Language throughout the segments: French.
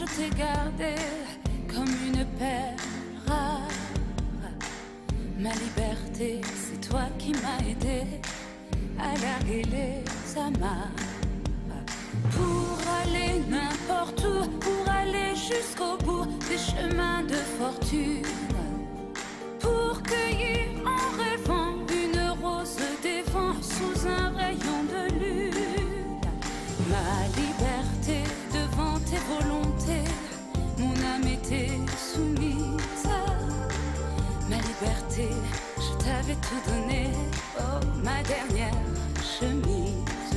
Je t'ai gardée comme une perle rare. Ma liberté, c'est toi qui m'as aidé à larguer les amarres. Pour aller n'importe où, pour aller jusqu'au bout des chemins de fortune. Pour cueillir en rêvant une rose des vents sous un tout donné, oh ma dernière chemise.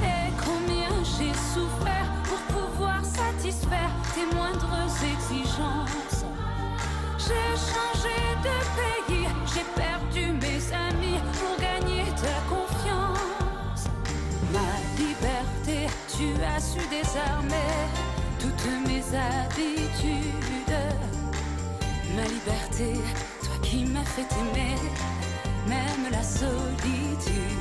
Et combien j'ai souffert pour pouvoir satisfaire tes moindres exigences. J'ai changé de pays, j'ai perdu mes amis pour gagner ta confiance. Ma liberté, tu as su désarmer toutes mes habitudes. Ma liberté, qui m'as fait aimer, même la solitude.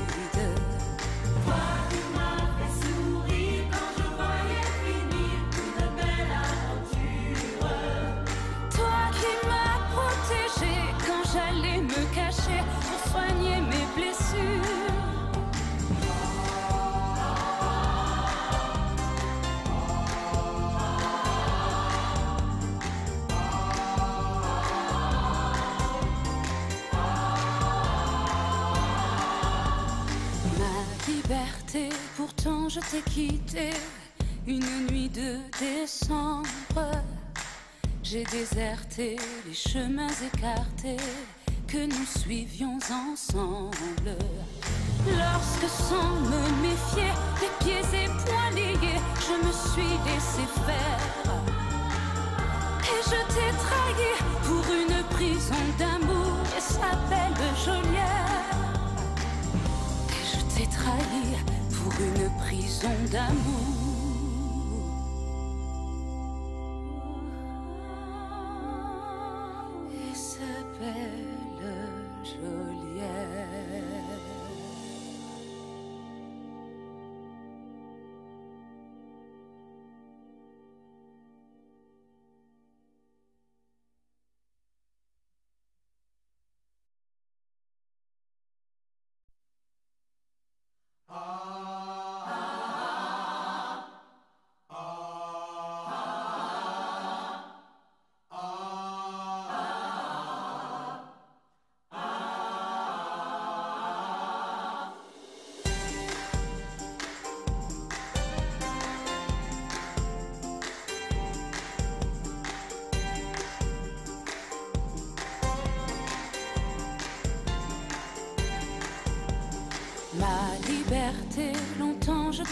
Pourtant je t'ai quitté une nuit de décembre. J'ai déserté les chemins écartés que nous suivions ensemble. Lorsque sans me méfier, les pieds et poings liés, je me suis laissé faire. Et je t'ai trahi pour une prison d'amour et sa belle une prison d'amour.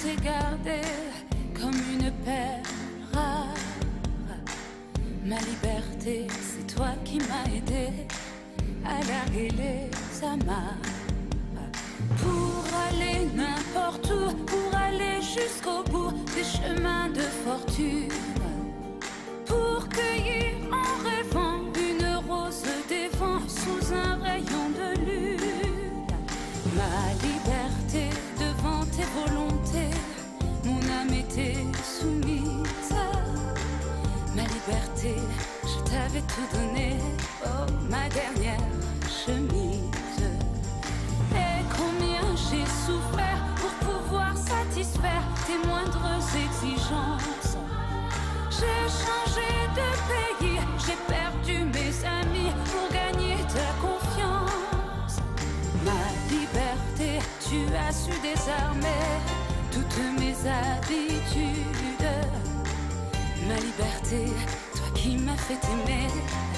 T'ai gardée comme une perle rare. Ma liberté, c'est toi qui m'as aidé à larguer les amarres. Pour aller n'importe où, pour aller jusqu'au bout des chemins de fortune. Je t'avais tout donné, oh ma dernière chemise. Et combien j'ai souffert pour pouvoir satisfaire tes moindres exigences. J'ai changé de pays, j'ai perdu mes amis pour gagner ta confiance. Ma liberté, tu as su désarmer toutes mes habitudes. Ma liberté, toi qui m'as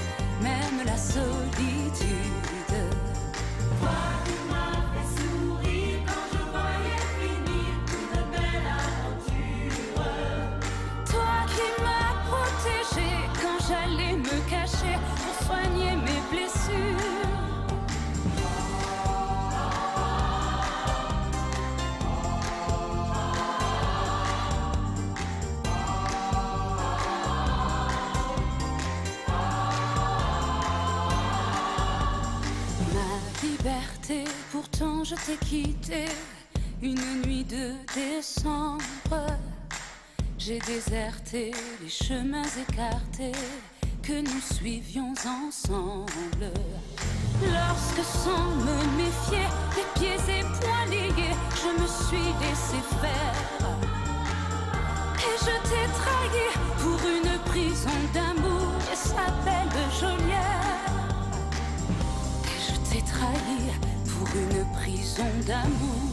pourtant je t'ai quitté une nuit de décembre. J'ai déserté les chemins écartés que nous suivions ensemble. Lorsque sans me méfier, les pieds et poings liés, je me suis laissé faire. Et je t'ai trahi pour une prison d'amour et sa belle pour une prison d'amour.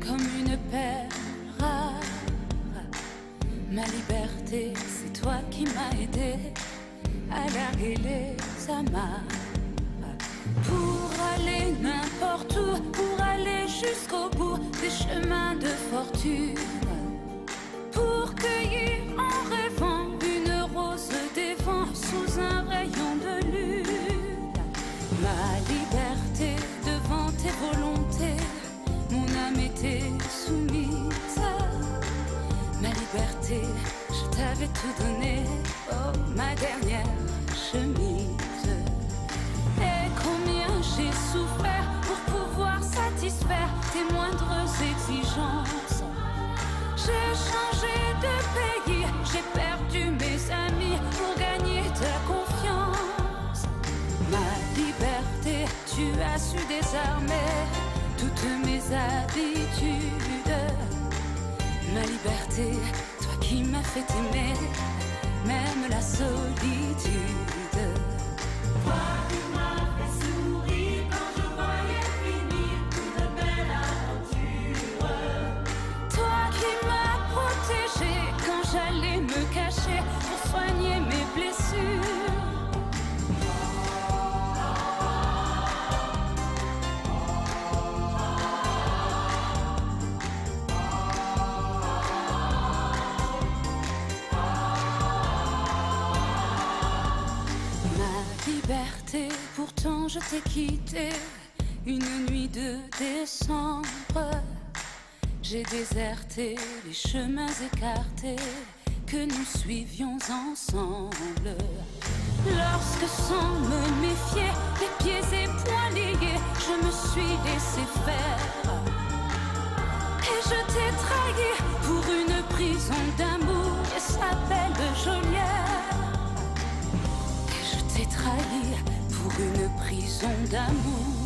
Comme une perle rare. Ma liberté, c'est toi qui m'as aidé à larguer les amarres. Pour aller n'importe où, pour aller jusqu'au bout des chemins de fortune. Pour cueillir je t'avais tout donné, oh ma dernière chemise. Et combien j'ai souffert pour pouvoir satisfaire tes moindres exigences. J'ai changé de pays, j'ai perdu mes amis pour gagner ta confiance. Ma liberté, tu as su désarmer toutes mes habitudes. Ma liberté, qui m'as fait aimer, même la solitude. T'ai quitté une nuit de décembre. J'ai déserté les chemins écartés que nous suivions ensemble. Lorsque sans me méfier, les pieds et poings liés, je me suis laissé faire. Et je t'ai trahi pour une prison d'amour et sa belle geôlière. Et je t'ai trahi une prison d'amour.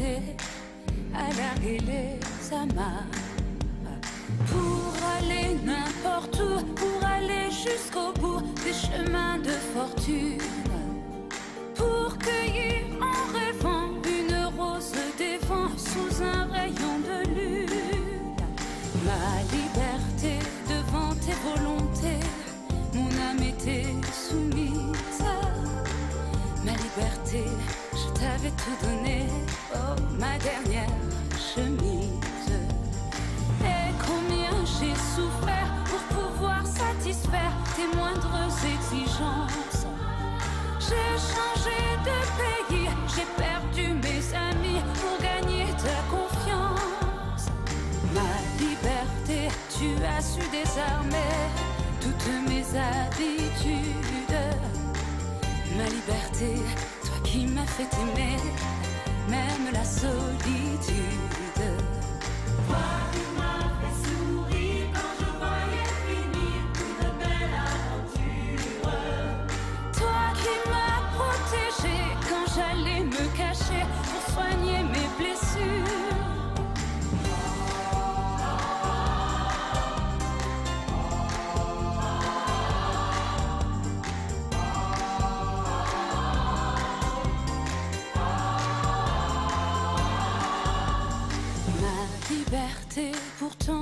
posé à l'arrivée, ça marche. Pour aller n'importe où, pour aller jusqu'au bout des chemins de fortune. Pour cueillir en rêvant une rose des vents sous un rayon de lune. Ma liberté devant tes volontés, mon âme était soumise. Ma liberté t'avais tout donné, oh ma dernière chemise. Et combien j'ai souffert pour pouvoir satisfaire tes moindres exigences. J'ai changé de pays, j'ai perdu mes amis pour gagner ta confiance. Ma liberté, tu as su désarmer toutes mes habitudes. Ma liberté, qui m'as fait aimer, même la solitude.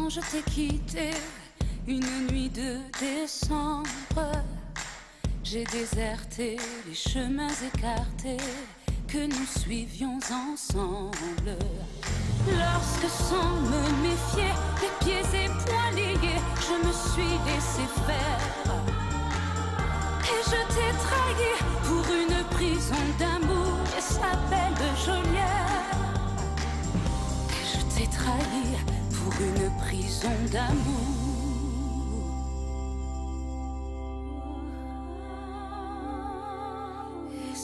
Je t'ai quitté une nuit de décembre. J'ai déserté les chemins écartés que nous suivions ensemble. Lorsque sans me méfier, les pieds et poings liés, je me suis laissé faire. Et je t'ai trahi pour une prison d'amour et sa belle geôlière. Et je t'ai trahi une prison d'amour. Et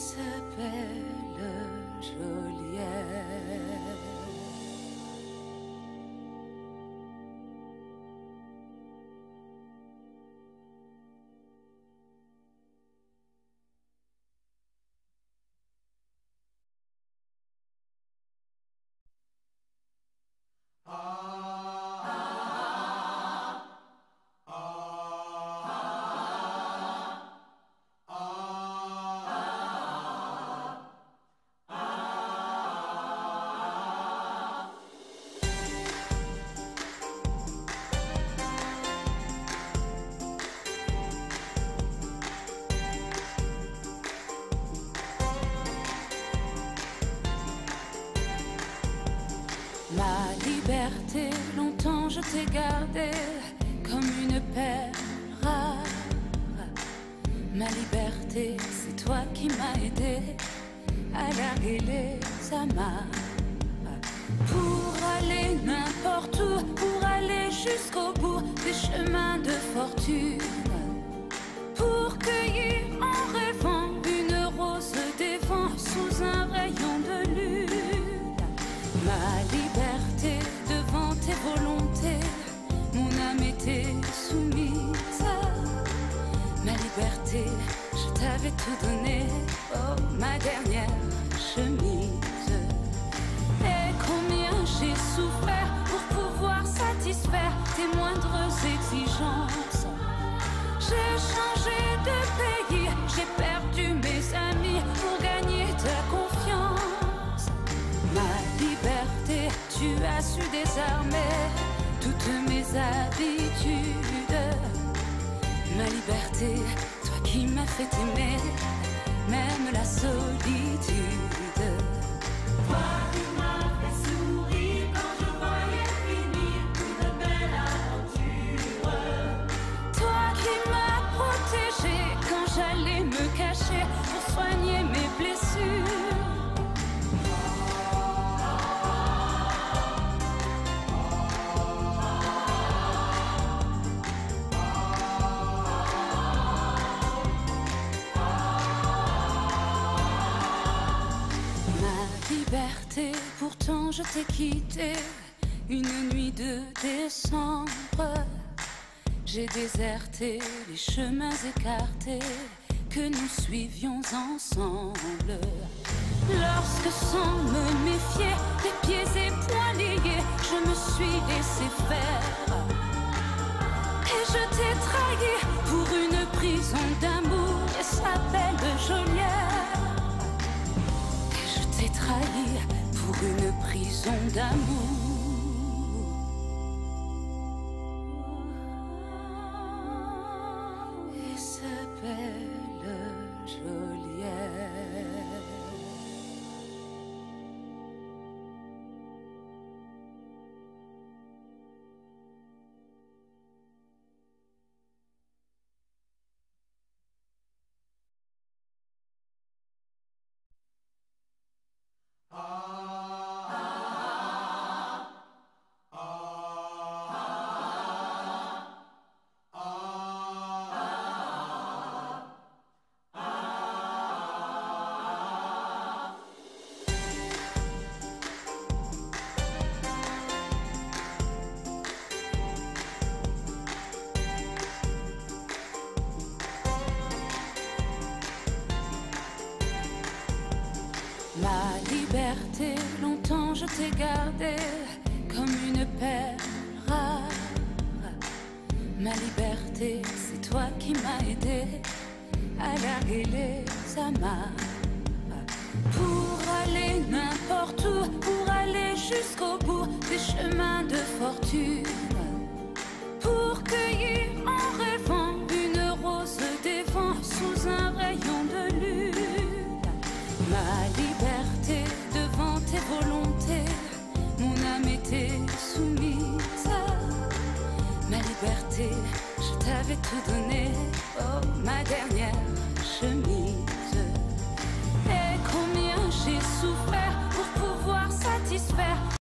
je t'ai gardée comme une perle rare. Ma liberté, c'est toi qui m'as aidé à larguer les amarres. Pour aller n'importe où, pour aller jusqu'au bout des chemins de fortune. Pour cueillir en rêvant une rose des vents sous un rayon de lune. Ma liberté devant tes volontés, soumise. Ma liberté, je t'avais tout donné, oh ma dernière chemise. Et combien j'ai souffert pour pouvoir satisfaire tes moindres exigences. J'ai changé de pays, j'ai perdu mes amis pour gagner ta confiance. Ma liberté, tu as su désarmer toutes mes habitudes. Ma liberté, toi qui m'as fait aimer, même la solitude. Je t'ai quitté une nuit de décembre. J'ai déserté les chemins écartés que nous suivions ensemble. Lorsque sans me méfier, les pieds et poings liés, je me suis laissé faire. Et je t'ai trahi pour une prison d'amour et sa belle geôlière. Et je t'ai trahi pour une prison d'amour. T'ai gardé comme une perle rare. Ma liberté, c'est toi qui m'as aidé à larguer les amarres. Pour aller n'importe où, pour aller jusqu'au bout des chemins de fortune. te donner, oh ma dernière.